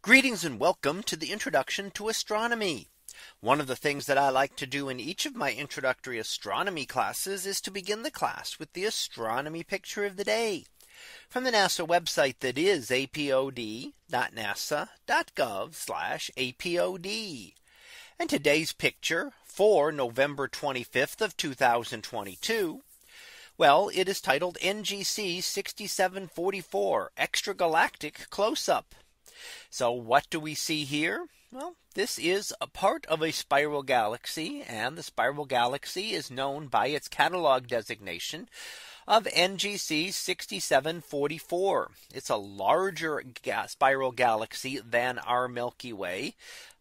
Greetings and welcome to the introduction to astronomy. One of the things that I like to do in each of my introductory astronomy classes is to begin the class with the astronomy picture of the day from the NASA website that is apod.nasa.gov apod. And today's picture for November 25th of 2022. Well, it is titled NGC 6744 extragalactic close up. So what do we see here? Well, this is a part of a spiral galaxy and the spiral galaxy is known by its catalog designation of NGC 6744. It's a larger spiral galaxy than our Milky Way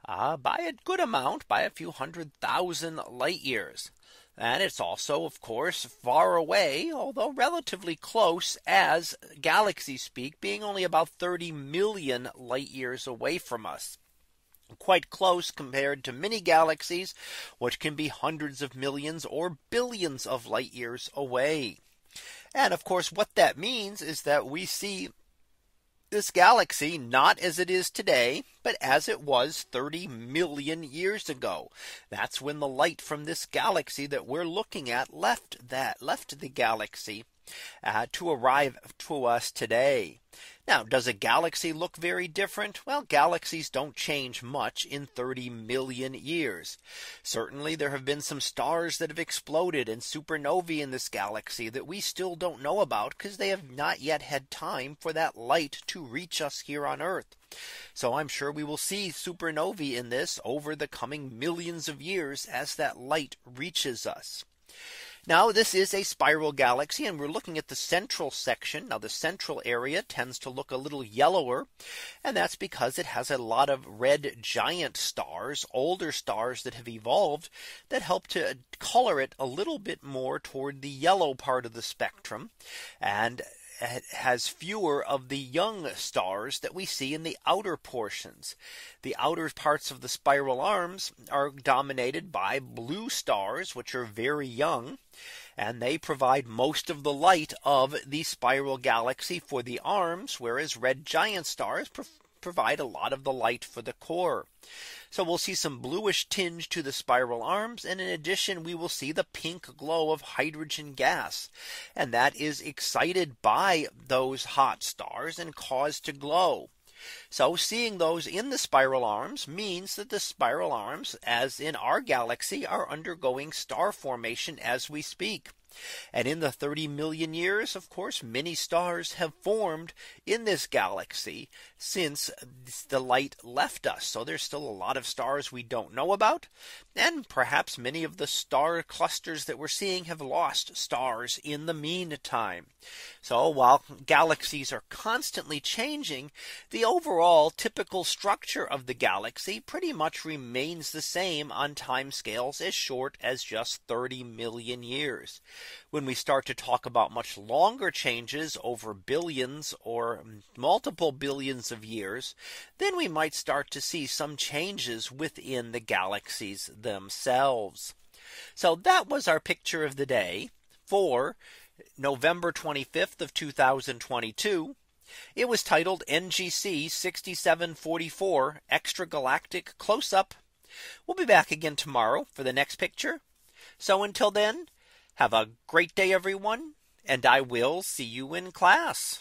uh, by a good amount by a few hundred thousand light years. And it's also, of course, far away, although relatively close as galaxy speak, being only about 30 million light years away from us. Quite close compared to many galaxies, which can be hundreds of millions or billions of light years away. And of course, what that means is that we see this galaxy not as it is today, but as it was 30 million years ago. That's when the light from this galaxy that we're looking at left that left the galaxy uh, to arrive to us today. Now, does a galaxy look very different? Well, galaxies don't change much in 30 million years. Certainly, there have been some stars that have exploded and supernovae in this galaxy that we still don't know about because they have not yet had time for that light to reach us here on Earth. So I'm sure we will see supernovae in this over the coming millions of years as that light reaches us. Now this is a spiral galaxy and we're looking at the central section. Now the central area tends to look a little yellower. And that's because it has a lot of red giant stars, older stars that have evolved that help to color it a little bit more toward the yellow part of the spectrum. And has fewer of the young stars that we see in the outer portions. The outer parts of the spiral arms are dominated by blue stars, which are very young. And they provide most of the light of the spiral galaxy for the arms, whereas red giant stars provide a lot of the light for the core. So we'll see some bluish tinge to the spiral arms. And in addition, we will see the pink glow of hydrogen gas. And that is excited by those hot stars and caused to glow. So seeing those in the spiral arms means that the spiral arms as in our galaxy are undergoing star formation as we speak. And in the 30 million years, of course, many stars have formed in this galaxy since the light left us. So there's still a lot of stars we don't know about. And perhaps many of the star clusters that we're seeing have lost stars in the meantime. So while galaxies are constantly changing, the overall typical structure of the galaxy pretty much remains the same on time scales as short as just 30 million years. When we start to talk about much longer changes over billions or multiple billions of years, then we might start to see some changes within the galaxies themselves. So that was our picture of the day for November 25th of 2022. It was titled NGC 6744 extragalactic close up. We'll be back again tomorrow for the next picture. So until then, have a great day, everyone, and I will see you in class.